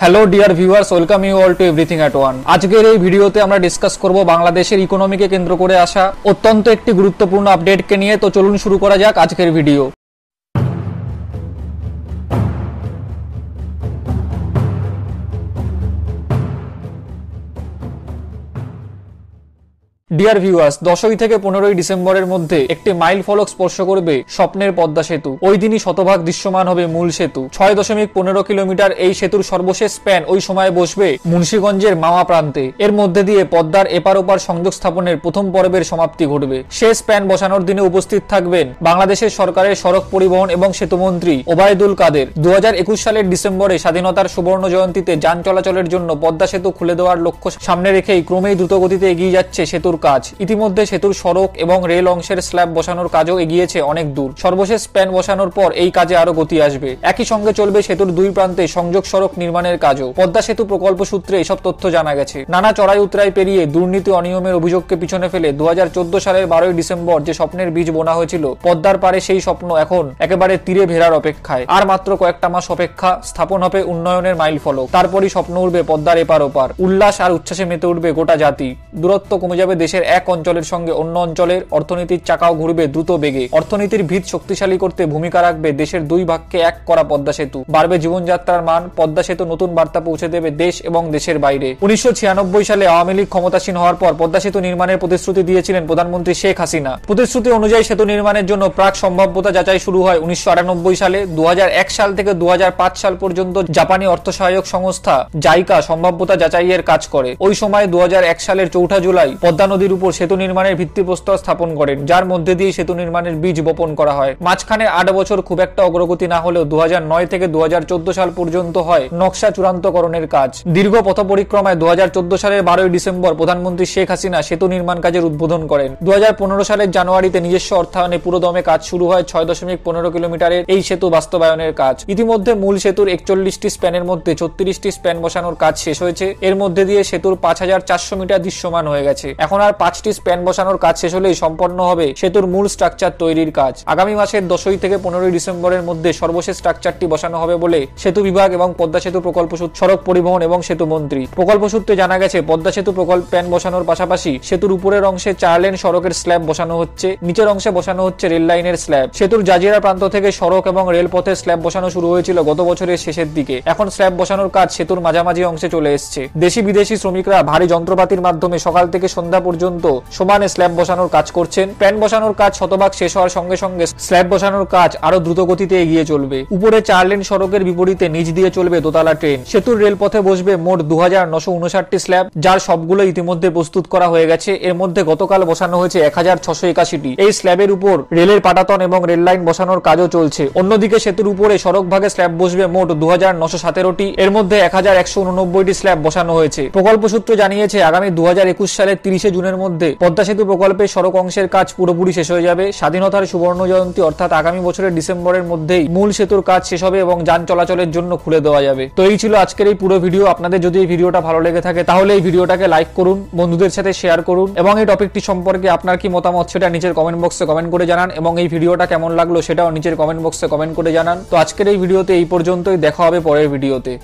Hello dear viewers welcome you all to everything at one আজকের এই ভিডিওতে আমরা ডিসকাস করব বাংলাদেশের ইকোনমিকে কেন্দ্র করে আসা অত্যন্ত একটি গুরুত্বপূর্ণ আপডেটকে নিয়ে। তো চলুন শুরু করা যাক আজকের ভিডিও ডিয়ার ভিউয়ার্স দশই থেকে পনেরোই ডিসেম্বরের মধ্যে একটি মাইল ফলক স্পর্শ করবে স্বপ্নের পদ্মা সেতু। ওই দিনই শতভাগ দৃশ্যমান হবে মূল সেতু। ছয় দশমিক পনেরো কিলোমিটার এই সেতুর সর্বশেষ স্প্যান ওই সময় বসবে মুন্সীগঞ্জের মাওয়া প্রান্তে। এর মধ্যে দিয়ে পদ্মার এপার ওপার সংযোগ স্থাপনের প্রথম পর্বের সমাপ্তি ঘটবে। শেষ স্প্যান বসানোর দিনে উপস্থিত থাকবেন বাংলাদেশের সরকারের সড়ক পরিবহন এবং সেতুমন্ত্রী ওবায়দুল কাদের। দু হাজার একুশ সালের ডিসেম্বরে স্বাধীনতার সুবর্ণ জয়ন্তীতে যান চলাচলের জন্য পদ্মা সেতু খুলে দেওয়ার লক্ষ্য সামনে রেখেই ক্রমেই দ্রুতগতিতে এগিয়ে যাচ্ছে সেতুর কাজ। ইতিমধ্যে সেতুর সড়ক এবং রেল অংশের স্ল্যাব বসানোর কাজও এগিয়েছে অনেক দূর। সর্বশেষ স্প্যান বসানোর পর এই কাজে আরও গতি আসবে। একই সঙ্গে চলবে সেতুর দুই প্রান্তে সংযোগ সড়ক নির্মাণের কাজও। পদ্মা সেতু প্রকল্প সূত্রে এসব তথ্য জানা গেছে। নানা চড়াই উতরাই পেরিয়ে দুর্নীতি অনিয়মের অভিযোগকে পিছনে ফেলে দু সালের বারোই ডিসেম্বর যে স্বপ্নের বীজ বোনা হয়েছিল, পদ্মার পারে সেই স্বপ্ন এখন একেবারে তীরে ভেরার অপেক্ষায়। আর মাত্র কয়েকটা মাস অপেক্ষা স্থাপন হবে উন্নয়নের মাইল ফলক। তারপরই স্বপ্ন উঠবে পদ্মার এপার ওপার। উল্লাস আর উচ্ছ্বাসে মেতে উঠবে গোটা জাতি। দূরত্ব কমে যাবে দেশের এক অঞ্চলের সঙ্গে অন্য অঞ্চলের অর্থনীতির চাকাও ঘুরবে দ্রুত বেগে। অর্থনীতির ভিত শক্তিশালী করতে ভূমিকা রাখবে দেশের দুই ভাগকে এক করা পদ্মা সেতু। বাড়বে জীবনযাত্রার মান, পদ্মা সেতু নতুন বার্তা পৌঁছে দেবে দেশ এবং দেশের বাইরে। উনিশশো সালে আওয়ামী লীগ ক্ষমতাসীন হওয়ার পর পদ্মা সেতু নির্মাণের প্রতিশ্রুতি দিয়েছিলেন প্রধানমন্ত্রী শেখ হাসিনা। প্রতিশ্রুতি অনুযায়ী সেতু নির্মাণের জন্য প্রাক সম্ভাব্যতা যাচাই শুরু হয় উনিশশো আটানব্বই সালে। দু হাজার এক সাল থেকে দু হাজার পাঁচ সাল পর্যন্ত জাপানি অর্থ সহায়ক সংস্থা জাইকা সম্ভাব্যতা যাচাইয়ের কাজ করে। ওই সময় দু হাজার এক সালের চৌঠা জুলাই পদ্মা নদীর উপর সেতু নির্মাণের ভিত্তিপ্রস্তর স্থাপন করেন, যার মধ্যে দিয়ে সেতু নির্মাণের বীজ বপন করা হয়। মাঝখানে আট বছর খুব একটা অগ্রগতি না হলেও দু থেকে দু সাল পর্যন্ত হয় নকশা চূড়ান্তকরণের কাজ। দীর্ঘ পথ পরিক্রমায় দু সালের বারোই ডিসেম্বর প্রধানমন্ত্রী শেখ হাসিনা সেতু নির্মাণ কাজের উদ্বোধন করেন। দু সালের জানুয়ারিতে নিজস্ব অর্থায়নে পুরোদমে কাজ শুরু হয় ছয় দশমিক পনেরো কিলোমিটারের এই সেতু বাস্তবায়নের কাজ। ইতিমধ্যে মূল সেতুর একচল্লিশটি স্প্যানের মধ্যে ছত্রিশটি স্প্যান বসানোর কাজ শেষ হয়েছে। এর মধ্যে দিয়ে সেতুর পাঁচ হাজার চারশো মিটার দৃশ্যমান হয়ে গেছে। এখন আর পাঁচটি স্প্যান বসানোর কাজ শেষ হলেই সম্পন্ন হবে সেতুর মূল স্ট্রাকচার তৈরির কাজ। আগামী মাসের দশই থেকে পনেরোই ডিসেম্বরের মধ্যে সর্বশেষ স্ট্রাকচারটি বসানো হবে বলে সেতু বিভাগ এবং পদ্মা সেতু প্রকল্প সড়ক পরিবহন এবং সেতু মন্ত্রী। প্রকল্প সূত্রে জানা গেছে, পদ্মা সেতু প্রকল্প প্যান বসানোর পাশাপাশি সেতুর উপরের অংশে চার লেন সড়কের স্ল্যাব বসানো হচ্ছে, নিচের অংশে বসানো হচ্ছে রেল লাইনের স্ল্যাব। সেতুর জাজিরা প্রান্ত থেকে সড়ক এবং রেলপথের স্ল্যাব বসানো শুরু হয়েছিল গত বছরের শেষের দিকে। এখন স্ল্যাব বসানোর কাজ সেতুর মাঝামাঝি অংশে চলে এসছে। দেশি বিদেশি শ্রমিকরা ভারী যন্ত্রপাতির মাধ্যমে সকাল থেকে সন্ধ্যা পর্যন্ত সমানে স্ল্যাব বসানোর কাজ করছেন। প্যান বসানোর কাজ শতভাগ শেষ হওয়ার সঙ্গে সঙ্গে স্ল্যাব বসানোর কাজ আরও দ্রুত গতিতে এগিয়ে চলবে। উপরে চার লেন সড়কের বিপরীতে নিচ দিয়ে চলবে দোতলা ট্রেন। সেতুর রেলপথে বসবে মোট দু স্ল্যাব, যার সবগুলো ইতিমধ্যে প্রস্তুত করা হয়ে গেছে। এর মধ্যে গতকাল বসানো হয়েছে এক হাজার ছশো একাশিটি। এই স্ল্যাবের উপর রেলের পাটাতন এবং রেল লাইন বসানোর কাজও চলছে। অন্যদিকে সেতুর উপরে সড়ক ভাগে স্ল্যাব বসবে মোট দু এর মধ্যে এক হাজার একশো উননব্বইটি স্ল্যাব বসানো হয়েছে। প্রকল্প সূত্র জানিয়েছে, আগামী দু হাজার একুশ সালের তিরিশে জুনের মধ্যে পদ্মা সেতু প্রকল্পের সড়ক অংশের কাজ পুরোপুরি শেষ হয়ে যাবে। স্বাধীনতার সুবর্ণ জয়ন্তী অর্থাৎ আগামী বছরের ডিসেম্বরের মধ্যেই মূল সেতুর কাজ শেষ হবে এবং যান চলাচলের জন্য খুলে দেওয়া যাবে। তো এই ছিল আজকের এই পুরো ভিডিও। আপনাদের যদি এই ভিডিওটা ভালো লেগে থাকে, তাহলে এই ভিডিওটাকে লাইক করুন, বন্ধুদের সাথে শেয়ার করুন এবং এই টপিকটি সম্পর্কে আপনার কি মতামত সেটা নিচের কমেন্ট বক্সে কমেন্ট করে জানান এবং এই ভিডিওটা কেমন লাগল সেটাও নিচের কমেন্ট বক্সে কমেন্ট করে জানান। তো আজকের এই ভিডিওতে এই পর্যন্তই। দেখা হবে পরের ভিডিওতে।